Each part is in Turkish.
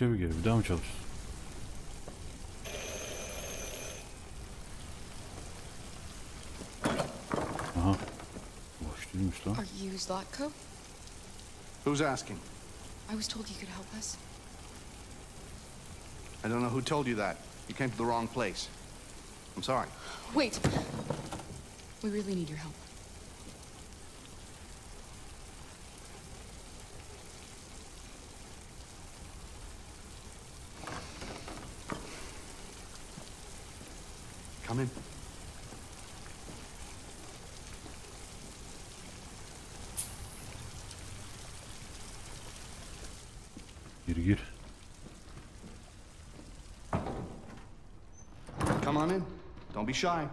Gerekçe bir Bir daha mı çalıştın? Aha. Boş değilmiş lan. Are you Zlatko? Who's asking? I was told you could help us. I don't know who told you that. You came to the wrong place. I'm sorry. Wait. We really need your help. shy.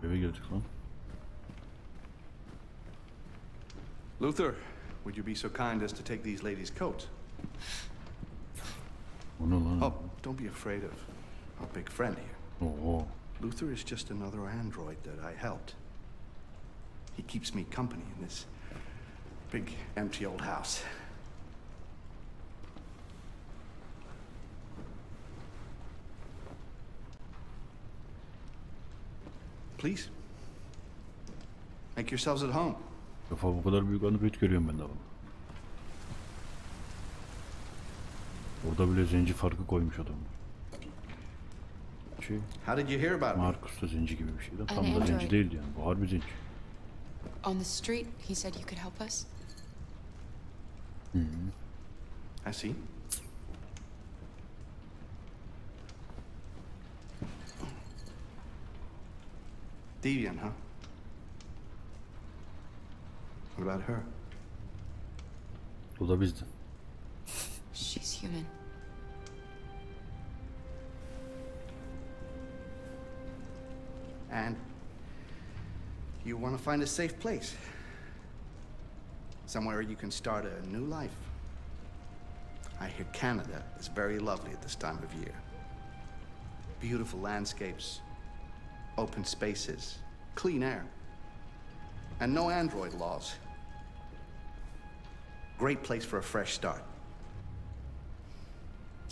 Very good, huh? Luther, would you be so kind as to take these ladies' coats? Oh, no, no, no. oh don't be afraid of our big friend here. Oh, oh. Luther is just another android that I helped. He keeps me company in this big, empty old house. Please. Make yourselves at home. Kafa bu kadar büyük anıbet görüyorum ben de bunu. Orada bile zenci farkı koymuş adam. Şey, How did you hear about Markus da zenci gibi bir şeydi. Tam da zenci değildi yani. Bu harbi zenci. On the street, he said you could help us. Mm. I see. Devian, huh? What about her? She's human. And you want to find a safe place somewhere you can start a new life. I hear Canada is very lovely at this time of year. Beautiful landscapes, open spaces, clean air, and no android laws. Great place for a fresh start.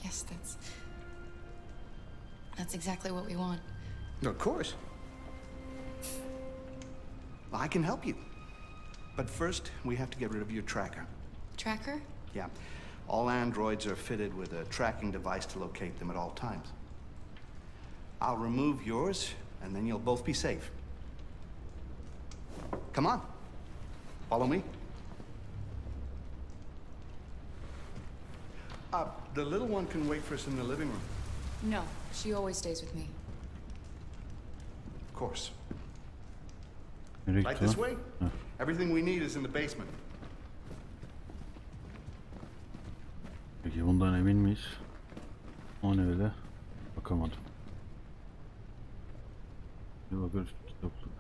Yes, that's... That's exactly what we want. Of course. I can help you. But first, we have to get rid of your tracker. Tracker? Yeah. All androids are fitted with a tracking device to locate them at all times. I'll remove yours, and then you'll both be safe. Come on. Follow me. Uh, the little one can wait for us in the living room. No, she always stays with me. Of course. Like this way? Yeah. Everything we need is in the basement. Peki bundan emin miyiz? O ne öyle? Bakamadım. Bir bakın topluk.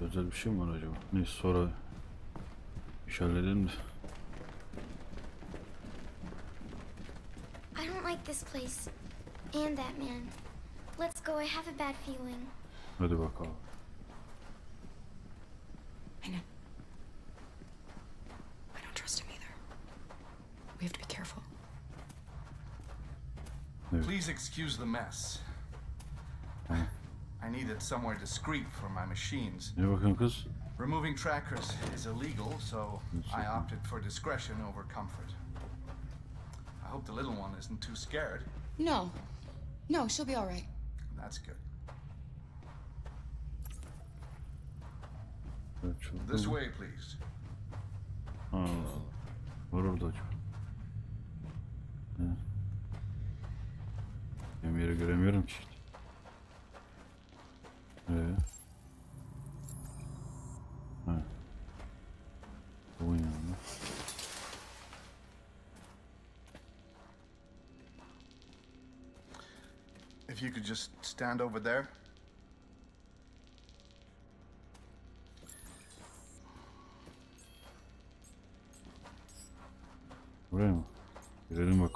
Özel bir şey mi var acaba? Neyse sonra iş halledelim de. I don't like this place and that man. Let's go. I have a bad feeling. Hadi bakalım. Please excuse the mess. Uh-huh. I needed somewhere discreet for my machines. Ne bakıyorsun Removing trackers is illegal, so I opted for discretion over comfort. I hope the little one isn't too scared. No. No, she'll be all right. That's good. This way, please. Uh, Allah. are orada acaba yeri göremiyorum ki. Ee. Ha. yanında. If you could just stand over there. Buraya mı? Girelim bak.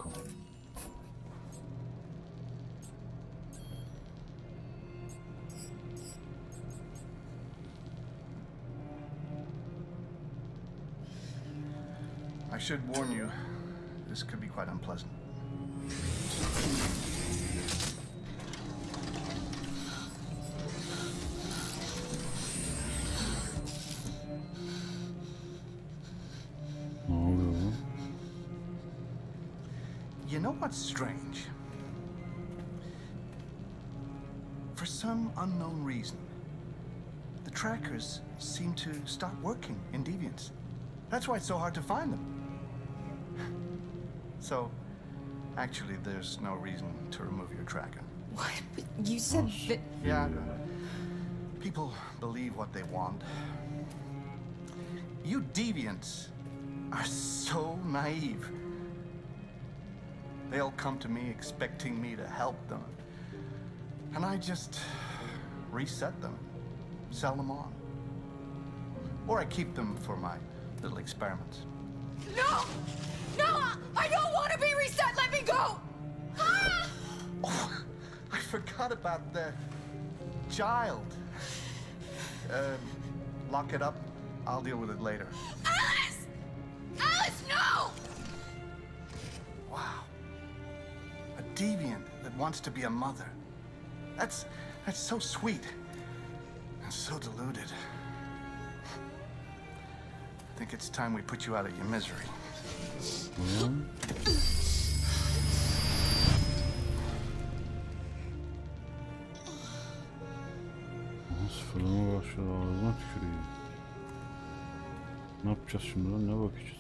I should warn you, this could be quite unpleasant. Mm-hmm. You know what's strange? For some unknown reason, the trackers seem to stop working in Deviants. That's why it's so hard to find them. So, actually, there's no reason to remove your tracker. What? But you said oh, that... Yeah, people believe what they want. You deviants are so naive. They'll come to me expecting me to help them. And I just reset them, sell them on. Or I keep them for my little experiments. No! No! I don't want to be reset! Let me go! Ah! Oh, I forgot about the child. Um, lock it up. I'll deal with it later. Alice! Alice, no! Wow. A deviant that wants to be a mother. That's... that's so sweet. And so deluded. I think it's time we put you out of your misery. Well. fırına başlıyor ağzına tükürüyor. Ne yapacağız şimdi lan ne bakacağız?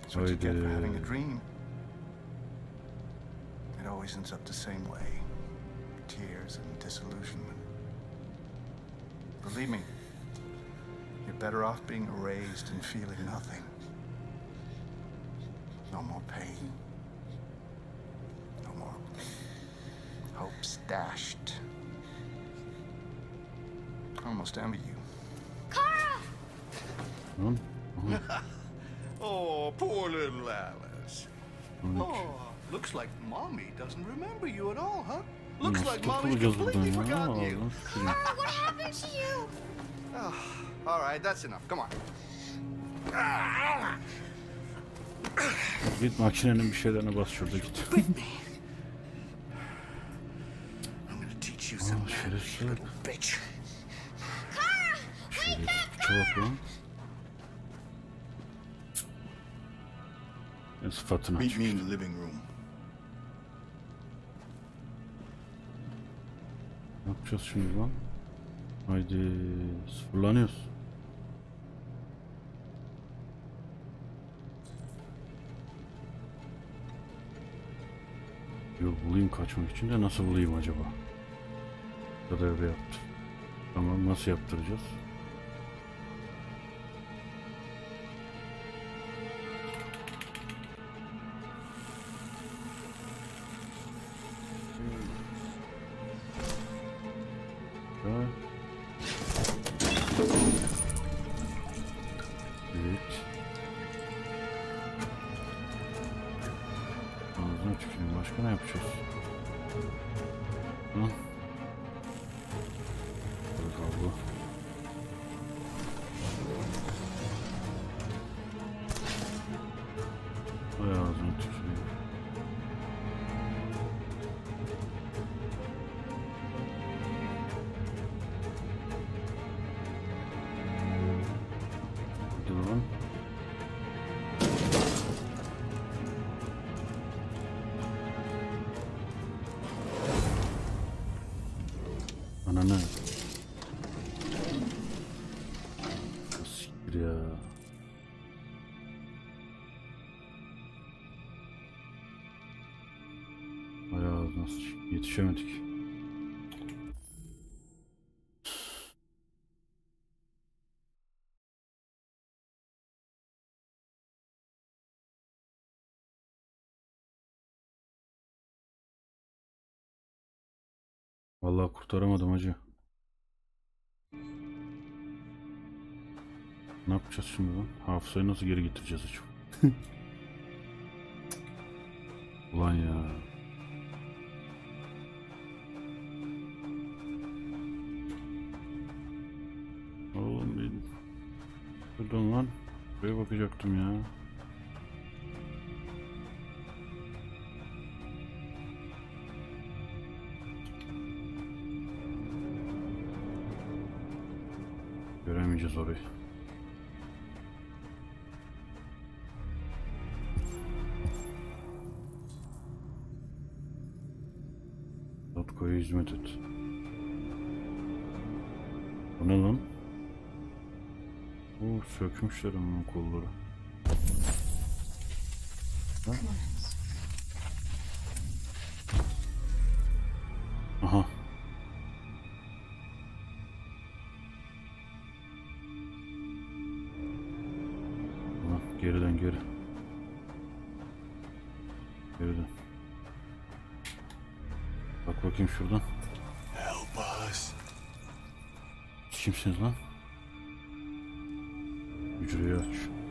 That's what you get having a dream. It always ends up the same way tears and disillusionment. Believe me, you're better off being erased and feeling nothing. No more pain. No more hopes dashed. I almost envy you. Kara! Hmm? oh, poor little Alice. Oh, looks like Mommy doesn't remember you at all, huh? Looks like mommy completely forgot you. Şey? what happened to you? Ah, all right, that's enough. Come on. Git makinenin bir şeylerine bas şurada git. Aa, şerefsiz. Şerefsiz çorap lan. Sıfatını yapacağız şimdi lan? Haydi sıfırlanıyoruz. Yok bulayım kaçmak için de nasıl bulayım acaba? Burada öyle yaptı. Tamam nasıl yaptıracağız? Yeah. çömdük. Vallahi kurtaramadım acı. Ne yapacağız şimdi lan? Hafızayı nasıl geri getireceğiz acaba? Ulan ya. Pardon lan. Buraya bakacaktım ya. Göremeyeceğiz orayı. Tatko'ya hizmet et. dökmüşler onun kolları. Ha? Aha. Tamam, geri dön geri. Geri Bak bakayım şuradan. Kimsiniz lan? Verde.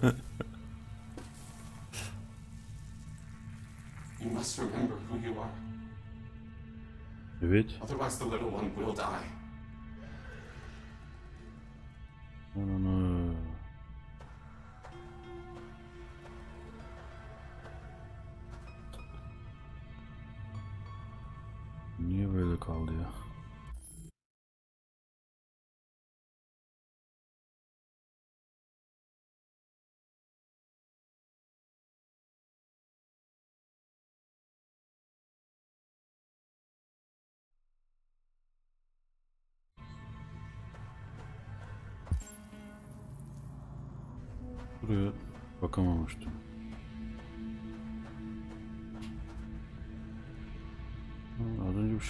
you must remember who you are. Do Otherwise, the little one will die. No, no, no.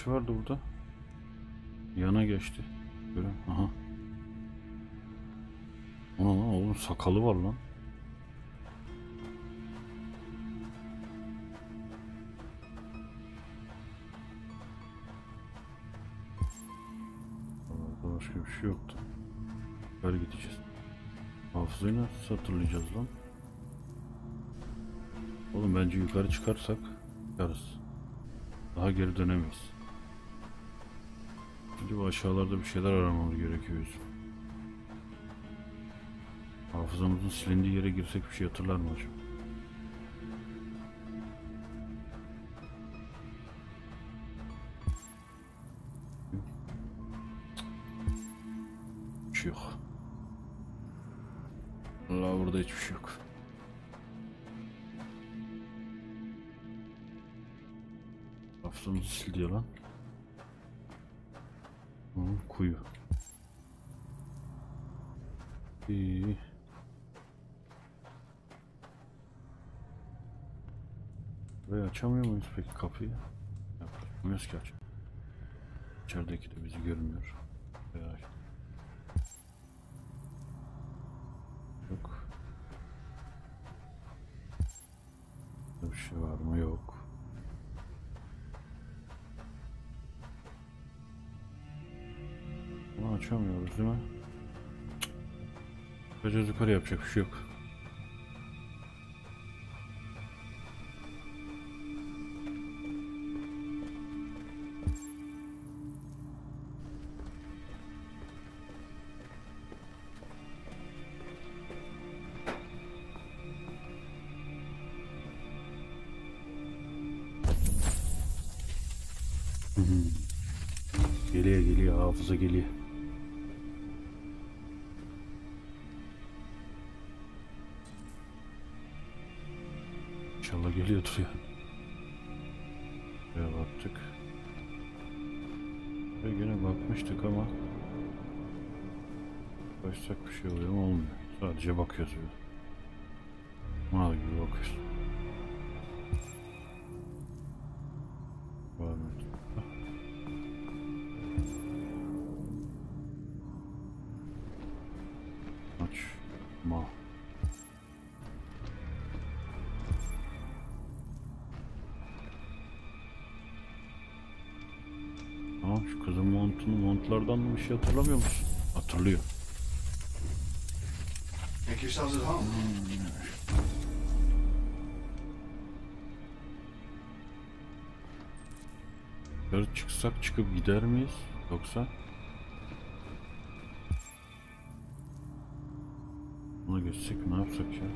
kişi vardı burada. Yana geçti. Görün. Aha. Ona lan oğlum sakalı var lan. Başka bir şey yoktu. Böyle gideceğiz. Hafızayı nasıl hatırlayacağız lan? Oğlum bence yukarı çıkarsak yarız. Daha geri dönemeyiz gibi aşağılarda bir şeyler aramamız gerekiyor Hafızamızın silindiği yere girsek bir şey hatırlar mı acaba? Hiçbir şey yok. Vallahi burada hiçbir şey yok. Hafızamızı sil diyor lan kuyu. İyi. Burayı açamıyor muyuz peki kapıyı? Yapamıyoruz ki aç. İçerideki de bizi görmüyor. Veya Yok. Bir şey var mı? Yok. açamıyoruz değil mi? Göz yukarı yapacak bir şey yok. geliyor geliyor hafıza geliyor. İnşallah geliyordur ya. Buraya baktık. Ve yine bakmıştık ama başsak bir şey oluyor mu olmuyor. Sadece bakıyoruz Mal gibi bakıyorsun. bir şey hatırlamıyor musun? Hatırlıyor. Make yourselves at home. Yukarı çıksak çıkıp gider miyiz? Yoksa? Ona geçsek ne yapsak ya?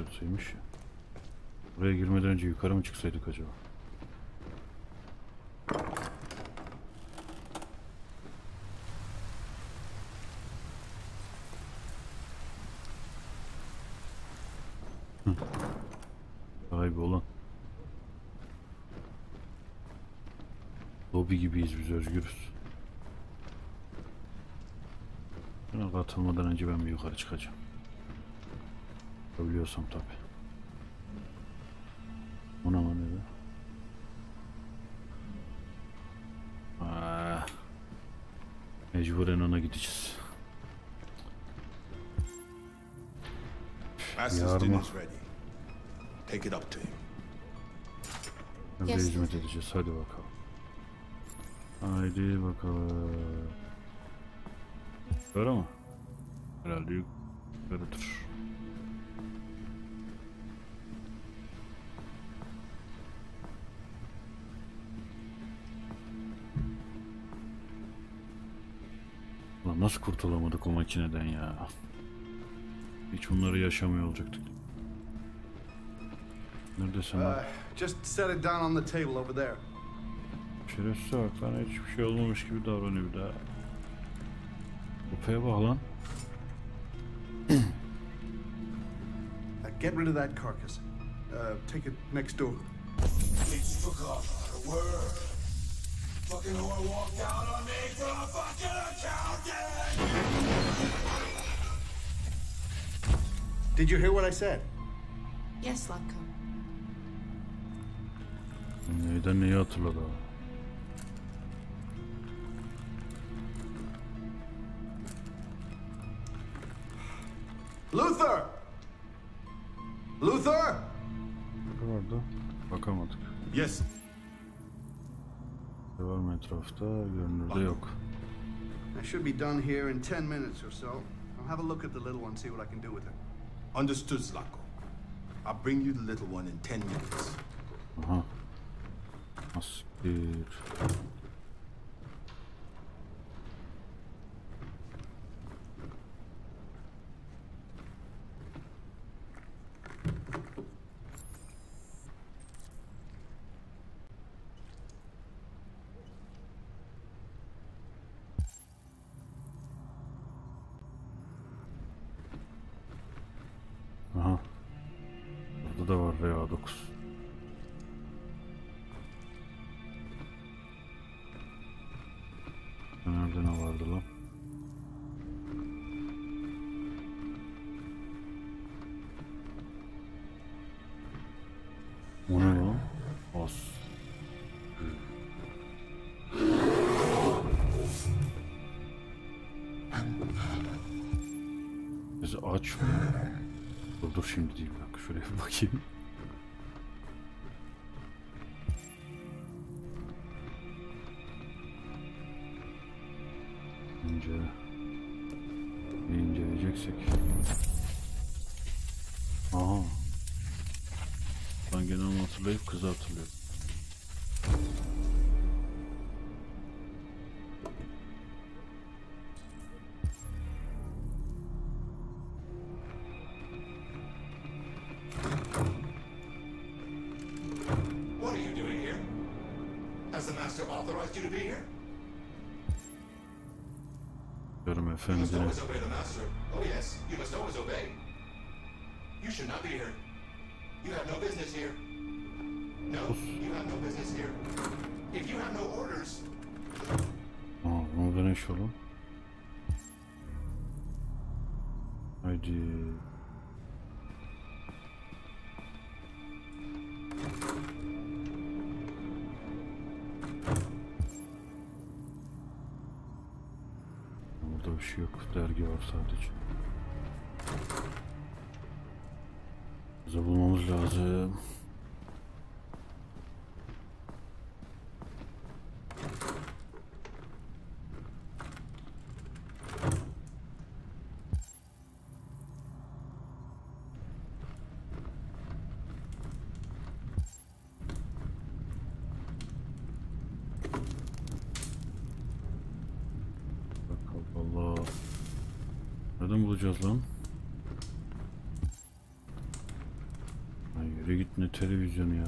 işaretiymiş. Buraya girmeden önce yukarı mı çıksaydık acaba? Sahibi olan. Lobi gibiyiz biz özgürüz. Buna katılmadan önce ben bir yukarı çıkacağım. Biliyorsam tabi. Ona mı ne Ah. Mecburen ona gideceğiz. Yarma. Take it up to him. Nerede yes, hizmet edeceğiz? Hadi bakalım. Haydi bakalım. Böyle mi? Herhalde yukarıdır. Nasıl kurtulamadık o makineden ya? Hiç bunları yaşamıyor olacaktık. Neredesin lan? Uh, just set it down on the table over there. Şerefsiz bak lan hiçbir şey olmamış gibi davranıyor bir daha. Kupaya bak lan. Uh, get rid of that carcass. Uh, take it next door. It's forgotten a word. Fucking whore walked out on me, bro! Did you hear what I said? Yes, Latko. Neyden neyi hatırladı abi? Luther! Luther! Ne vardı? Bakamadık. Yes. Var mı etrafta? Görünürde yok. I should be done here in 10 minutes or so. I'll have a look at the little one, see what I can do with her. Understood, Zlatko. I'll bring you the little one in 10 minutes. Uh -huh. That's good. aç. Dur dur şimdi değil. Bir dakika şuraya bakayım. authorized you to be here? Go to my phone. You must there. always obey the master. Oh yes, you must always obey. You should not be here. You have no business here. No, you have no business here. If you have no orders. Tamam, bunu dönüş I did. şey yok. Dergi var sadece. Bize bulmamız lazım. bulacağız lan? Ay yürü git ne televizyonu ya.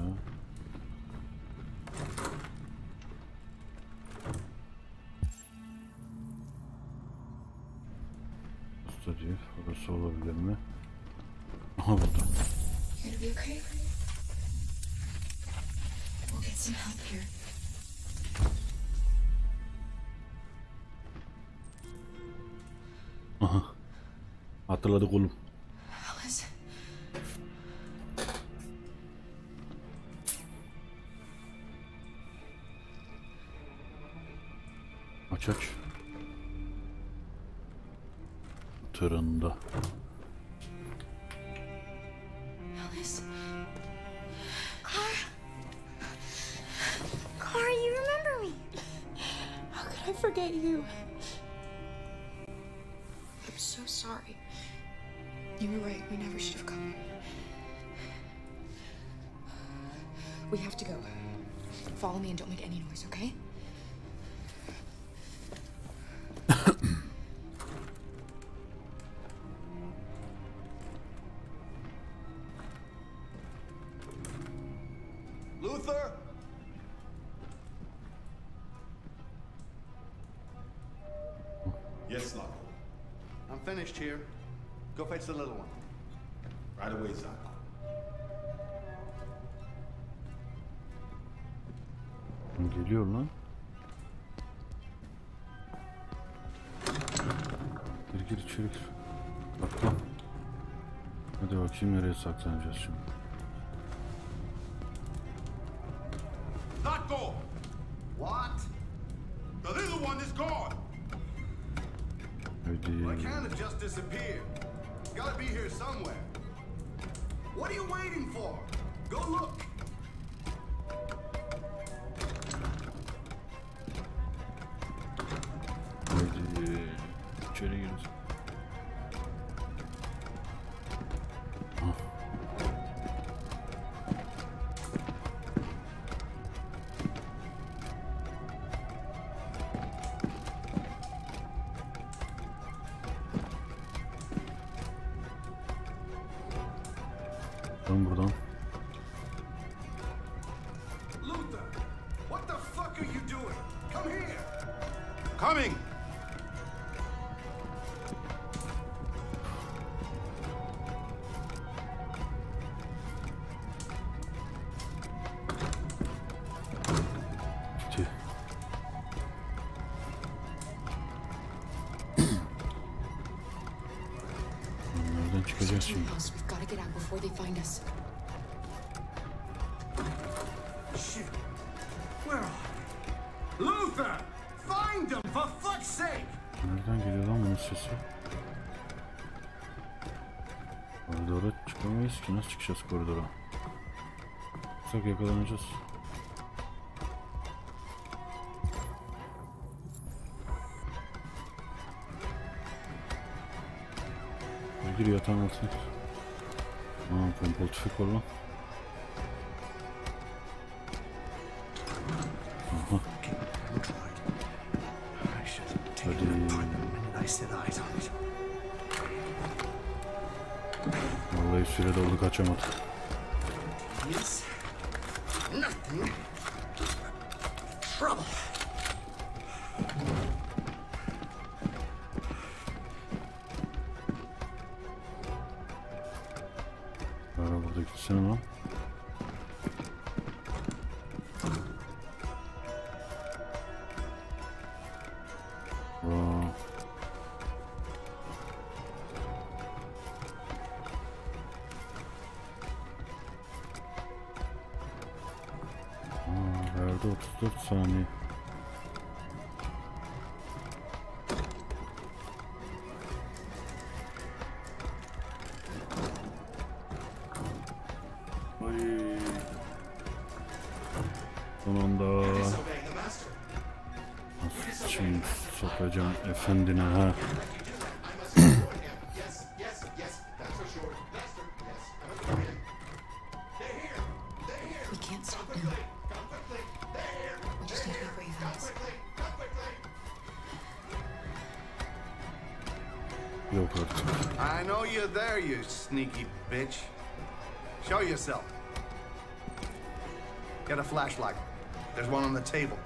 Hatırladık oğlum. Aç aç. Tırında. Alice. Car. Car, you remember me. How could I forget you? We never should have come We have to go. Follow me and don't make any noise, okay? Gir içeri gir. Saklan. Hadi bakayım nereye saklanacağız şimdi. Come here. Coming. We've got to get out before they find us. çıkamayız ki. Nasıl çıkacağız koridora? Çok yakalanacağız. Gir yatağın altına. Aa pompalı tüfek var lan. sürede oldu kaçamadı. Son anda. Şimdi sokacağım efendine ha. flashlight. There's one on the table.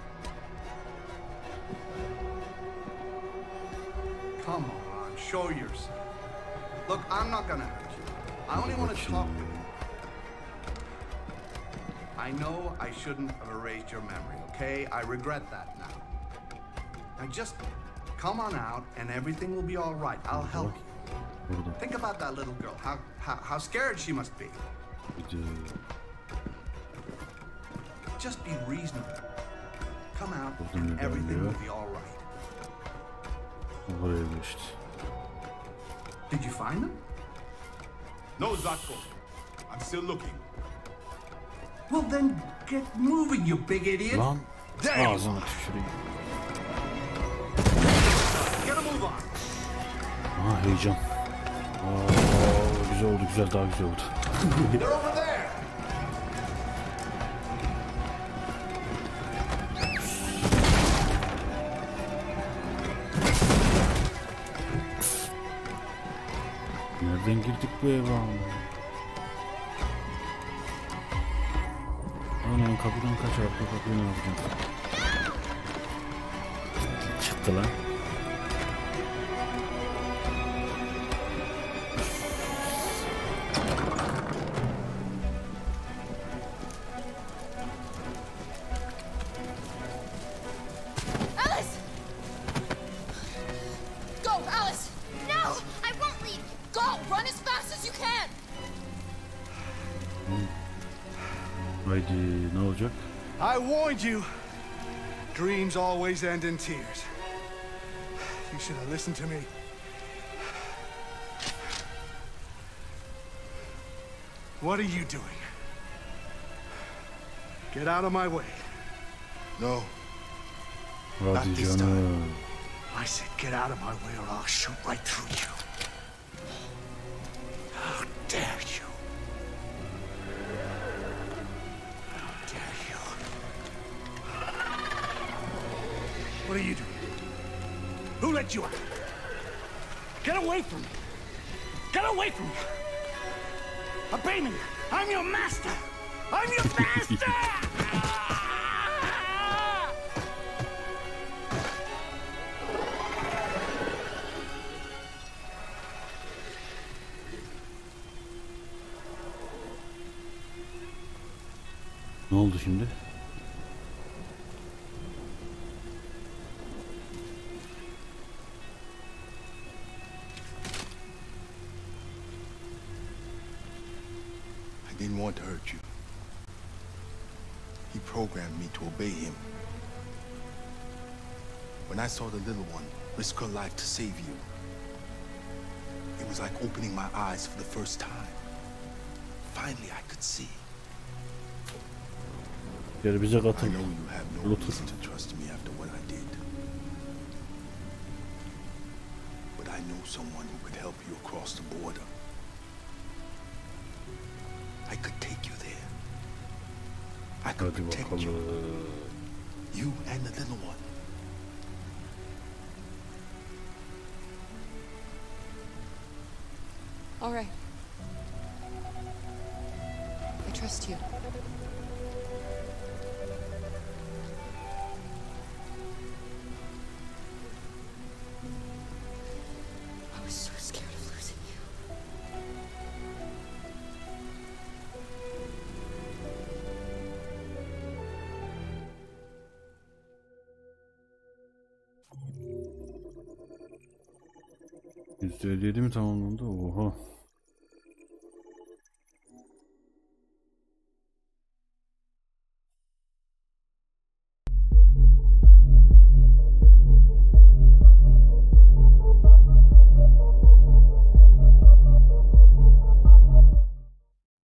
Come on, show yourself. Look, I'm not gonna hurt you. I only want to talk to you. I know I shouldn't have erased your memory, okay? I regret that now. Now just come on out and everything will be all right. I'll help you. Think about that little girl, how, how, how scared she must be. Uh, Just be reasonable. Come out and everything will be all right. Buraya Did you find them? No, Zatko. I'm still looking. Well then get moving you big idiot. Lan ağzına tüküreyim. Ha heyecan. Aa, güzel oldu güzel daha güzel oldu. gittik bu evi almaya? Aman kapıdan kaç arka kapıyı ne yapacağız? Çıktı lan. I warned you. Dreams always end in tears. You should have listened to me. What are you doing? Get out of my way. No. Not this time. I said get out of my way or I'll shoot right through you. on, you bastard! Ne oldu şimdi? obey him. When I saw the little one risk her life to save you, it was like opening my eyes for the first time. Finally, I could see. you have no reason to trust me after what I did. But I know someone who could help you across the border. I protect you. You and the little one. All right. I trust you. Dedi mi tamamlandı. Oha.